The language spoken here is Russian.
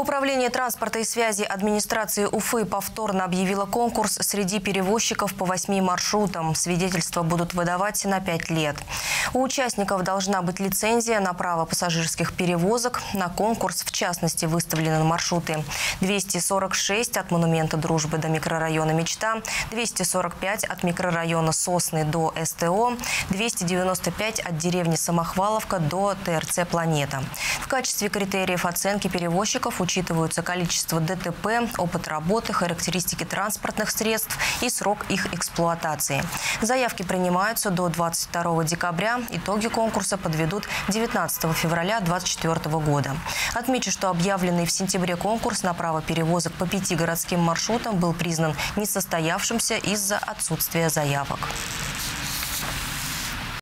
Управление транспорта и связи администрации Уфы повторно объявило конкурс среди перевозчиков по восьми маршрутам. Свидетельства будут выдавать на пять лет. У участников должна быть лицензия на право пассажирских перевозок. На конкурс, в частности, выставлены маршруты 246 от монумента дружбы до микрорайона Мечта, 245 от микрорайона Сосны до СТО, 295 от деревни Самохваловка до ТРЦ «Планета». В качестве критериев оценки перевозчиков учитываются количество ДТП, опыт работы, характеристики транспортных средств и срок их эксплуатации. Заявки принимаются до 22 декабря. Итоги конкурса подведут 19 февраля 2024 года. Отмечу, что объявленный в сентябре конкурс на право перевозок по пяти городским маршрутам был признан несостоявшимся из-за отсутствия заявок.